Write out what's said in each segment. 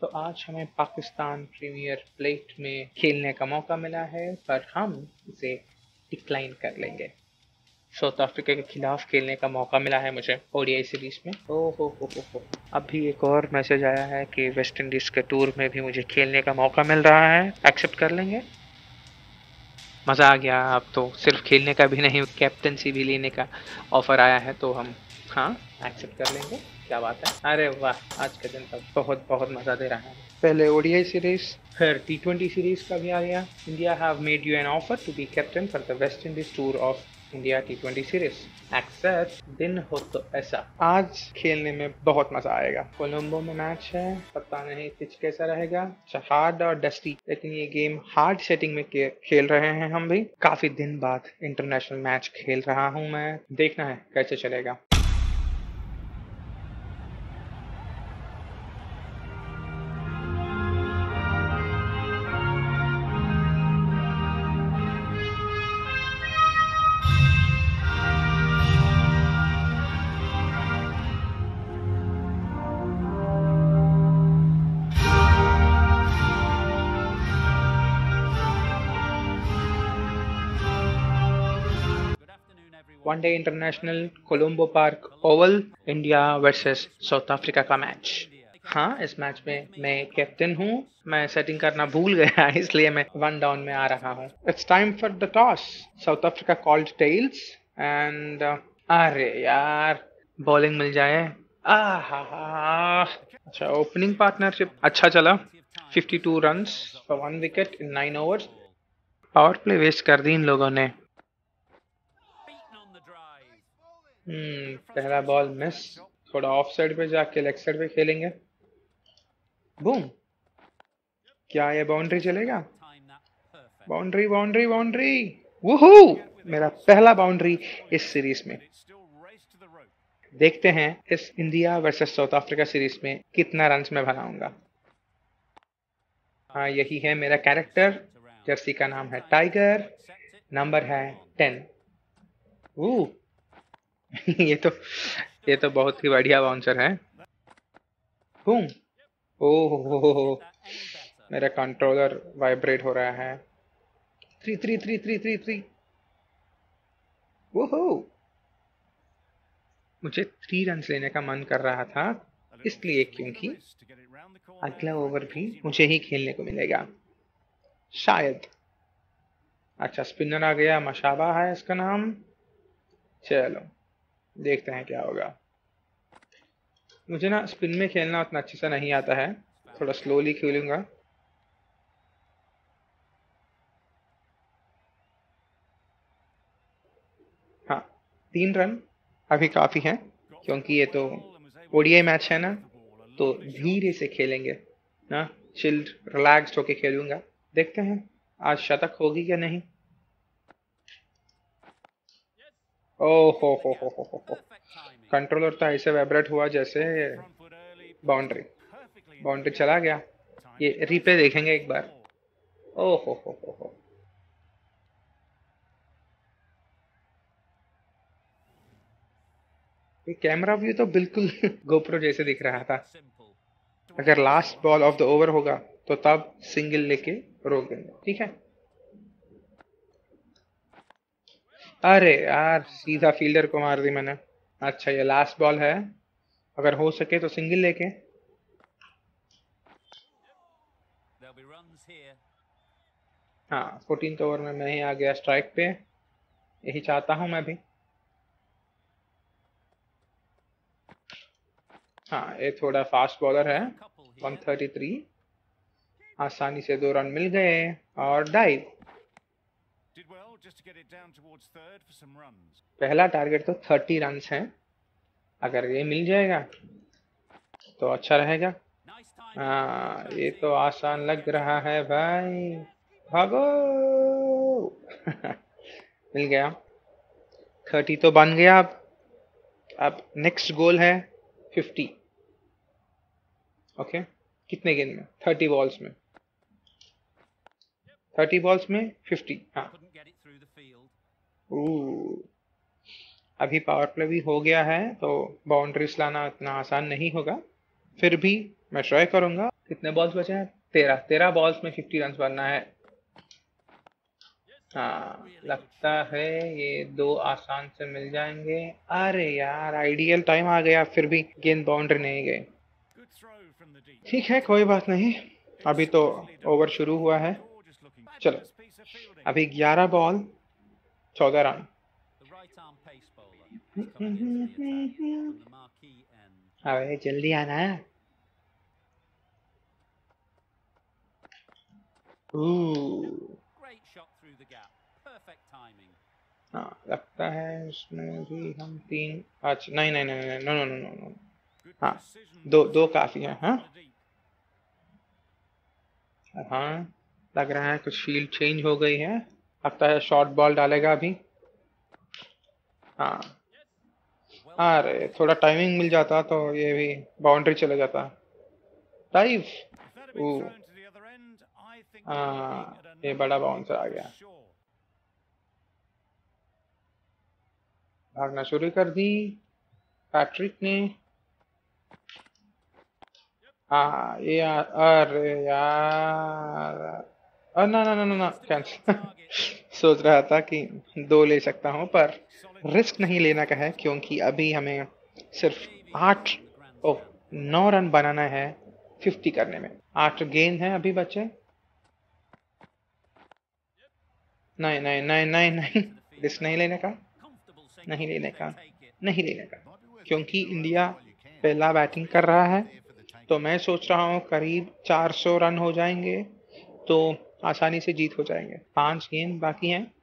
तो आज हमें पाकिस्तान प्रीमियर प्लेट में खेलने का मौका मिला है, पर हम इसे डिक्लाइन कर लेंगे। साउथ अफ्रीका के खिलाफ खेलने का मौका मिला है मुझे ओडीआई सीरीज़ में। ओ हो हो हो हो। अभी एक और मैसेज आया है कि वेस्ट इंडीज के टूर में भी मुझे खेलने का मौका मिल रहा है। एक्सेप्ट कर लेंगे। मज़ा आ गया, अब तो सिर्फ़ खेलने का भी नहीं कैप्टनसी भी लेने का ऑफ़र आया है तो हम हाँ। एक्सेप्ट कर लेंगे। क्या बात है? अरे वाह आज का दिन तो बहुत बहुत मज़ा दे रहा है। पहले ओडीआई सीरीज़ फिर टी ट्वेंटी सीरीज़ का भी आ गया। India have made you an offer to be captain for the West Indies tour of India T twenty series accept दिन हो तो ऐसा। आज खेलने में बहुत मज़ा आएगा। कोलंबो में मैच है पता नहीं पिच कैसा रहेगा। हार्ड और डस्टी लेकिन ये गेम हार्ड सेटिंग में खेल रहे हैं हम भी। काफ़ी दिन बाद इंटरनेशनल मैच खेल रहा हूँ मैं। देखना है कैसे चलेगा। One day international Colombo park oval India versus South Africa का मैच हाँ इस मैच में मैं कैप्टन हूँ, मैं सेटिंग करना भूल गया, इसलिए मैं वन डाउन में आ रहा हूँ. It's time for the toss South Africa called tails and अरे यार बॉलिंग मिल जाए. अच्छा ओपनिंग पार्टनरशिप अच्छा चला. 52 runs for one wicket in nine overs power play waste कर दी इन लोगों ने. हम्म पहला बॉल मिस थोड़ा ऑफ़ साइड पे जाके लेग साइड पे खेलेंगे। बूम क्या ये बाउंड्री चलेगा? बाउंड्री बाउंड्री बाउंड्री वुहू मेरा पहला बाउंड्री इस सीरीज़ में। देखते हैं इस India versus South Africa series में कितना रन में बनाऊँगा। हाँ यही है मेरा कैरेक्टर जर्सी का नाम है टाइगर नंबर है टेन ये तो ये तो बहुत ही बढ़िया बाउंसर है। बूम ओह, मेरा कंट्रोलर वाइब्रेट हो रहा है। Three three three three three three ओहो मुझे थ्री रन लेने का मन कर रहा था, इसलिए क्योंकि अगला ओवर भी मुझे ही खेलने को मिलेगा। शायद। अच्छा स्पिनर आ गया मशाबा है इसका नाम। चलो। देखते हैं क्या होगा। मुझे ना स्पिन में खेलना उतना अच्छे से नहीं आता है। थोड़ा स्लोली खेलूँगा। हाँ तीन रन अभी काफ़ी हैं, क्योंकि ये तो ओडीआई मैच है ना तो धीरे से खेलेंगे, ना चिल्ड रिलैक्स्ड होके खेलूँगा। देखते हैं, आज शतक होगी या नहीं। ओ हो हो हो हो हो। कंट्रोलर तो ऐसे वाइब्रेट हुआ जैसे बाउंड्री बाउंड्री चला गया। ये रिप्ले देखेंगे एक बार। ओ हो हो हो हो। ये कैमरा व्यू तो बिल्कुल गोप्रो जैसे दिख रहा था। अगर last ball of the over होगा तो तब सिंगल लेके रोक देंगे। ठीक है? अरे यार सीधा फील्डर को मार दी मैंने। अच्छा ये लास्ट बॉल है। अगर हो सके तो सिंगल लेके। हाँ फोर्टीन ओवर में मैं ही आ गया स्ट्राइक पे। यही चाहता हूँ मैं भी। हाँ ये थोड़ा फास्ट बॉलर है। 133 आसानी से दो रन मिल गए। और डाइव पहला टारगेट तो थर्टी रन है। अगर ये मिल जाएगा तो अच्छा रहेगा। हाँ ये तो आसान लग रहा है भाई। भागो! मिल गया। थर्टी तो बन गया अब। अब नेक्स्ट गोल है फिफ्टी ओके कितने गेंद में? थर्टी बॉल्स में। थर्टी बॉल्स में फिफ्टी हाँ। अभी पावर प्ले भी हो गया है तो बाउंड्रीज लाना इतना आसान नहीं होगा। फिर भी मैं ट्राई करूँगा। कितने बॉल्स बचे हैं? तेरह। तेरह बॉल्स में फिफ्टी रन बनना है। हाँ लगता है ये दो आसान से मिल जाएँगे। अरे यार आइडियल टाइम आ गया। फिर भी गेंद बाउंड्री नहीं गए। ठीक है, कोई बात नहीं। अभी तो ओवर शुरू हुआ है। चलो। अभी ग्यारह बॉल चौदह रन। अरे जल्दी आना हाँ। लगता है इसमें भी हम तीन अच्छा नहीं नहीं नहीं नहीं no no no no no हाँ दो दो काफ़ी है हाँ। हाँ लग रहा है कुछ फ़ील्ड चेंज हो गई है। लगता है शॉर्ट बॉल डालेगा अभी। हाँ। अरे, थोड़ा टाइमिंग मिल जाता तो ये भी बाउंड्री चले जाता। डाइव हाँ ये बड़ा बाउंसर आ गया। भागना शुरू कर दी। पैट्रिक ने। हाँ ये अरे यार। ना ना ना ना ना कैंसिल सोच रहा था कि दो ले सकता हूँ, पर रिस्क नहीं लेना का है, क्योंकि अभी हमें सिर्फ़ आठ, ओ, नौ रन बनाना है फिफ्टी करने में। आठ गेंद है अभी बच्चे नहीं नहीं नहीं नहीं नहीं रिस्क नहीं लेने का। नहीं लेने का, नहीं लेने का। क्योंकि इंडिया पहला बैटिंग कर रहा है तो मैं सोच रहा हूँ करीब 400 रन हो जाएँगे तो आसानी से जीत हो जाएँगे। पाँच गेंद बाकी हैं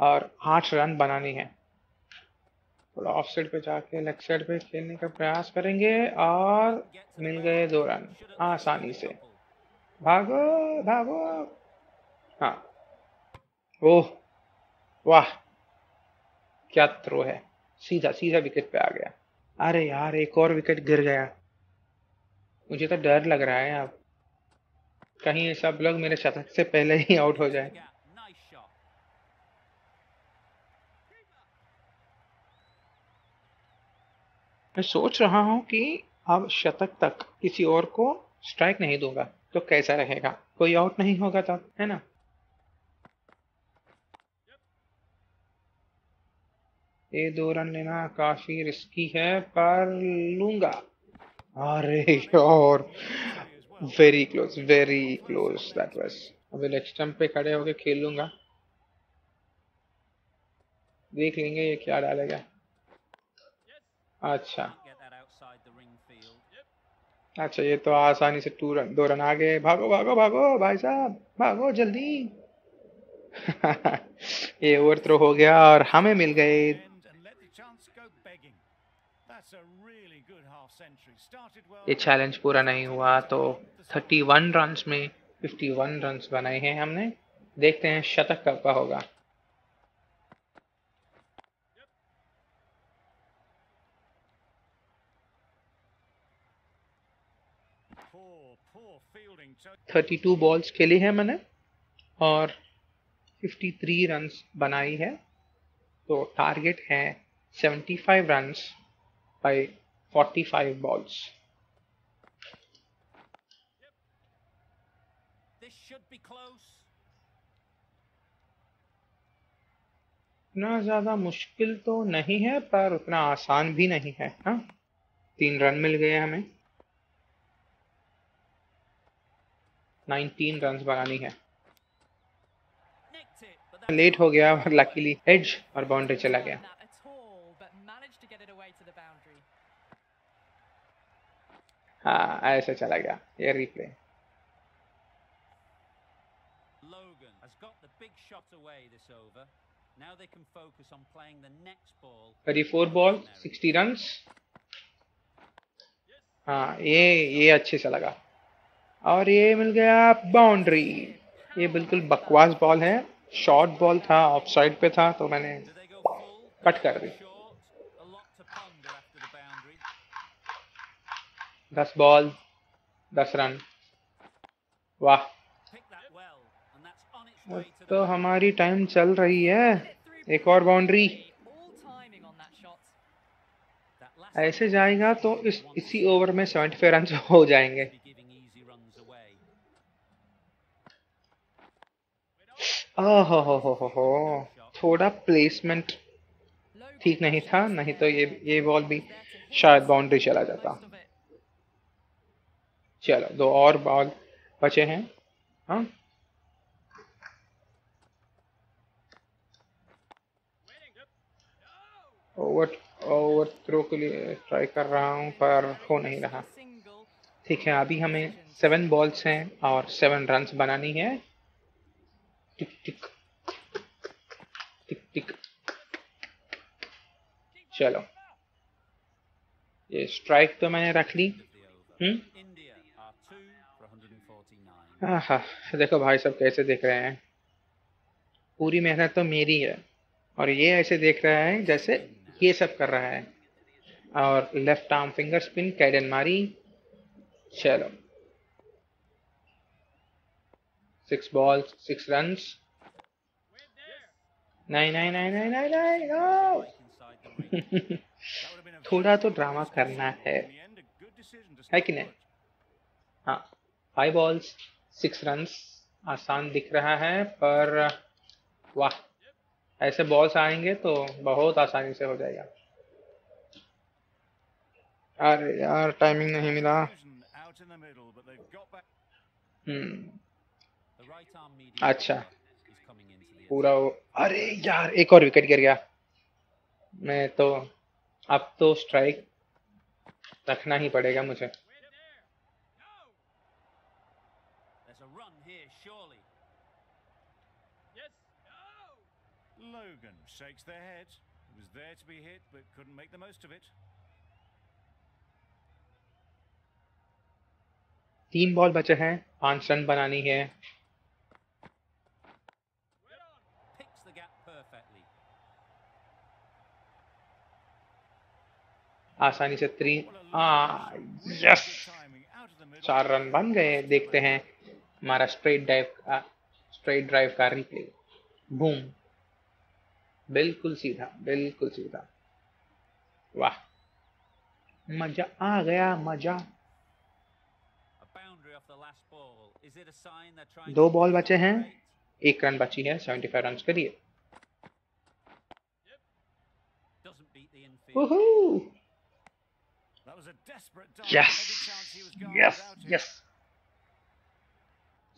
और आठ रन बनानी है। थोड़ा ऑफ़ साइड पे जाके लेफ़्ट साइड पे खेलने का प्रयास करेंगे और मिल गए दो रन आसानी से। भागो भागो। हाँ। ओह, वाह। क्या थ्रो है। सीधा सीधा विकेट पे आ गया। अरे यार, एक और विकेट गिर गया। मुझे तो डर लग रहा है अब। कहीं सब लोग मेरे शतक से पहले ही आउट हो जाए। मैं सोच रहा हूँ कि अब शतक तक किसी और को स्ट्राइक नहीं दूँगा तो कैसा रहेगा? कोई आउट नहीं होगा तब, है ना? ये दो रन लेना काफ़ी रिस्की है, पर लूँगा। अरे और very close very close that was leg stump पे खड़े होके खेल लूँगा। देख लेंगे ये क्या डालेगा। अच्छा। अच्छा ये तो आसानी से टू रन दो रन आ गए भागो भागो भागो, भाई साहब, भागो जल्दी। ये ओवर थ्रो हो गया और हमें मिल गए ये चैलेंज पूरा नहीं हुआ तो 31 रन्स में 51 रन्स बनाए हैं हमने। देखते हैं शतक कब का होगा। थर्टी टू बॉल्स खेली है मैंने और फिफ्टी थ्री रन्स बनाई है। तो टारगेट है seventy five runs by 45 balls. This should be close. उतना ज़्यादा मुश्किल तो नहीं है पर उतना आसान भी नहीं है हाँ तीन रन मिल गए हमें 19 रन बनानी है लेट हो गया और लकीली एज और बाउंड्री चला गया हाँ ऐसे चला गया ये replay Logan has got the big shot away this over. Now they can focus on playing the next ball. 34 ball, 60 runs. हाँ ये ये अच्छे से लगा और ये मिल गया बाउंड्री ये बिल्कुल बकवास बॉल है शॉर्ट बॉल था ऑफ़ साइड पे था तो मैंने कट कर दी दस बॉल दस रन वाह। तो हमारी टाइम चल रही है। एक और बाउंड्री ऐसे जाएगा तो इस, इसी ओवर में सेवेंटी फाइव रन हो जाएँगे. ओहो हो हो हो हो थोड़ा प्लेसमेंट ठीक नहीं था, नहीं तो ये ये बॉल भी शायद बाउंड्री चला जाता। चलो, दो और बॉल बचे हैं। हाँ। ओवर ओवर थ्रो के लिए ट्राई कर रहा हूँ, पर हो नहीं रहा। ठीक है, अभी हमें सेवन बॉल्स हैं और सेवन रन्स बनानी है। टिक टिक। टिक टिक। चलो। ये स्ट्राइक तो मैंने रख ली. हम्म। 149. आहा, देखो भाई सब कैसे देख रहे हैं। पूरी मेहनत तो मेरी है, और ये ऐसे देख रहा है जैसे ये सब कर रहा है। और लेफ़्ट आर्म फिंगर स्पिन कैडन मारी। चलो। सिक्स बॉल्स सिक्स रन्स नहीं नहीं नहीं नहीं नहीं नहीं नो थोड़ा तो ड्रामा करना है। है कि नहीं? हाँ फाइव बॉल्स सिक्स रन्स आसान दिख रहा है, पर वाह, ऐसे बॉल्स आएँगे तो बहुत आसानी से हो जाएगा। अरे यार टाइमिंग नहीं मिला. हम्म। अच्छा। पूरा अरे यार, एक और विकेट गिर गया। मैं तो अब तो स्ट्राइक रखना ही पड़ेगा मुझे। Shakes their head. It was there to be hit, but couldn't make the most of it. तीन बॉल बचे हैं पाँच रन बनानी है. आसानी से आ यस. चार रन बन गए देखते हैं हमारा स्ट्रेट ड्राइव का स्ट्रेट ड्राइव का रिप्ले बूम बिल्कुल सीधा बिल्कुल सीधा। वाह। मज़ा आ गया मज़ा। दो बॉल बचे हैं। एक रन बची है सेवेंटी फाइव रन के लिए।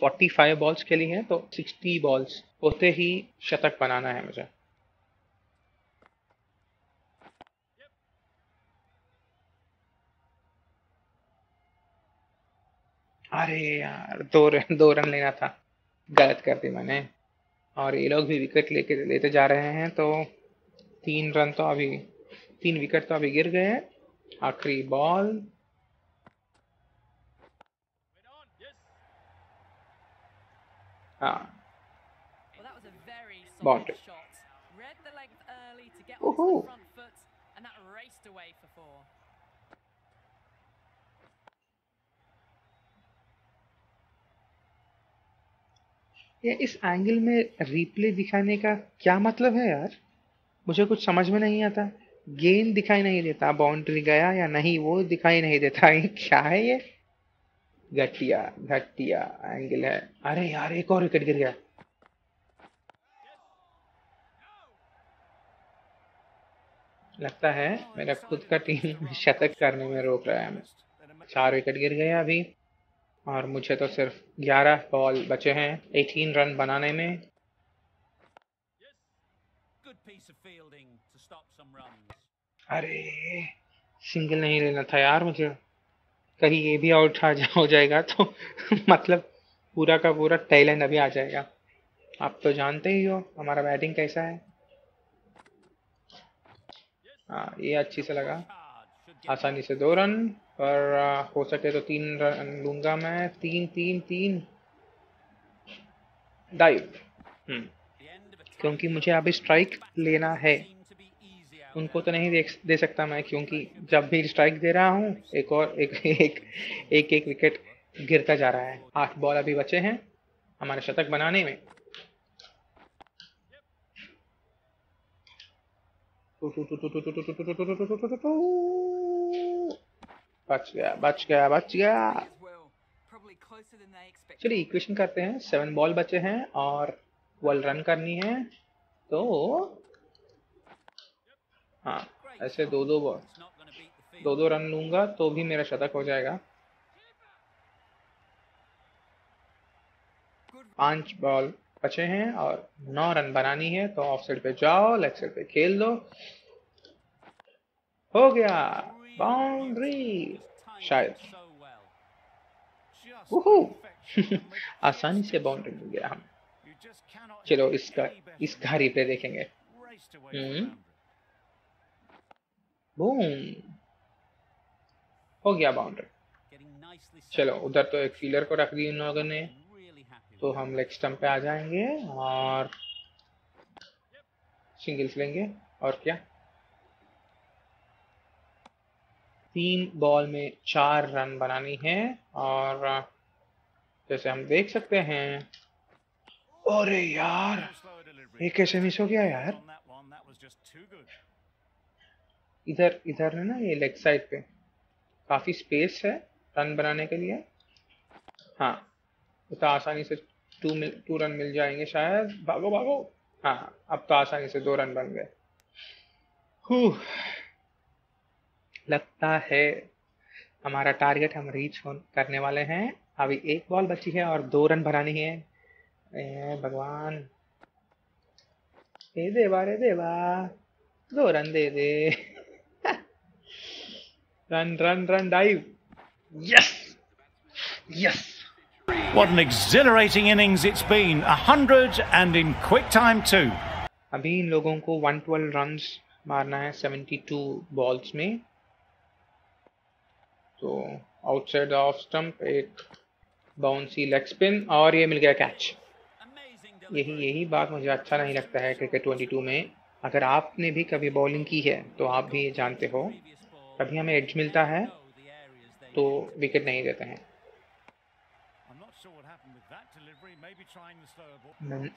फोर्टी फाइव बॉल्स खेली हैं तो सिक्सटी बॉल्स होते ही शतक बनाना है मुझे। अरे यार दो रन दो रन लेना था। गलत कर दी मैंने। और ये लोग भी विकेट लेके लेते जा रहे हैं तो तीन रन तो अभी तीन विकेट तो अभी गिर गए हैं। आखिरी बॉल हाँ। Well, that ये इस एंगल में रिप्ले दिखाने का क्या मतलब है यार? मुझे कुछ समझ में नहीं आता। गेंद दिखाई नहीं देता। बाउंड्री गया या नहीं, वो दिखाई नहीं देता। ये क्या है ये? घटिया घटिया एंगल है। अरे यार, एक और विकेट गिर गया। लगता है मेरा खुद का टीम शतक करने में रोक रहा है ma- चार विकेट गिर गया अभी। और मुझे तो सिर्फ़ 11 बॉल बचे हैं 18 रन बनाने में. अरे सिंगल नहीं लेना था यार मुझे। कहीं ये भी आउट आ जा, हो जाएगा तो मतलब पूरा का पूरा टैलेंट अभी आ जाएगा। आप तो जानते ही हो हमारा बैटिंग कैसा है। हाँ ये अच्छी से लगा। आसानी से दो रन। आ, हो सके तो तीन रन लूँगा मैं तीन तीन तीन डाइव हम्म क्योंकि मुझे अभी स्ट्राइक लेना है उनको तो नहीं देख दे सकता मैं क्योंकि जब भी स्ट्राइक दे रहा हूँ एक और एक एक एक एक विकेट गिरता जा रहा है आठ बॉल अभी बचे हैं हमारे शतक बनाने में बच गया बच गया बच गया as well. Probably गया, बच गया बच गया। चलिए इक्वेशन करते हैं। सेवन बॉल बचे हैं और ट्वेल्व रन करनी है। तो हाँ ऐसे दो दो बॉल. दो दो रन लूँगा तो भी मेरा शतक हो जाएगा। पाँच बॉल बचे हैं और नौ रन बनानी है तो ऑफ़ साइड पे जाओ लेग साइड पे खेल दो। हो गया। Boundary. शायद आसानी से बाउंड्री मिल गया हम। चलो इसका इस घारी पे देखेंगे हम्म। हो गया बाउंड्री चलो उधर तो एक फीलर को रख दी उन लोगों ने। तो हम लेग स्टम्प पे आ जाएँगे और सिंगल्स लेंगे। और क्या? तीन बॉल में चार रन बनानी है और जैसे हम देख सकते हैं। अरे यार. ये कैसे मिस हो गया यार. इधर इधर है ना ये लेग साइड पे। काफ़ी स्पेस है रन बनाने के लिए। हाँ तो आसानी से टू मिल, टू रन मिल जाएँगे शायद। भागो भागो। हाँ अब तो आसानी से दो रन बन गए। हूँ। लगता है। हमारा टारगेट हम रीच करने वाले हैं। अभी एक बॉल बची है और दो रन बनानी है। ए भगवान। ए देवा रे देवा। दो रन दे दे। Run run run dive yes yes What an exhilarating innings it's been. A hundred and in quick time too. अभी इन लोगों को 112 रन्स मारना है 72 बॉल्स में। तो आउटसाइड ऑफ़ स्टंप एक बाउंसी लेग स्पिन और ये मिल गया कैच यही यही बात मुझे अच्छा नहीं लगता है क्रिकेट ट्वेंटी में। अगर आपने भी कभी बॉलिंग की है तो आप भी ये जानते हो। कभी हमें एज मिलता है तो विकेट नहीं देते हैं।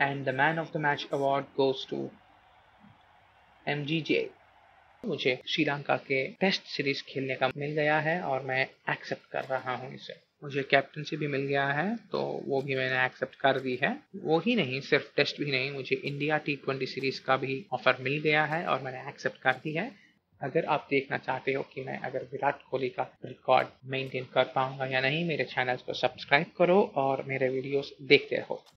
And the man of the match award goes to M मुझे श्रीलंका के टेस्ट सीरीज़ खेलने का मिल गया है और मैं एक्सेप्ट कर रहा हूँ इसे। मुझे कैप्टनसी भी मिल गया है तो वो भी मैंने एक्सेप्ट कर दी है। वो ही नहीं, सिर्फ़ टेस्ट भी नहीं, मुझे इंडिया टी ट्वेंटी सीरीज़ का भी ऑफ़र मिल गया है और मैंने एक्सेप्ट कर दी है। अगर आप देखना चाहते हो कि मैं अगर विराट कोहली का रिकॉर्ड मेंटेन कर पाऊँगा या नहीं, मेरे चैनल को सब्सक्राइब करो और मेरे वीडियोस देखते रहो।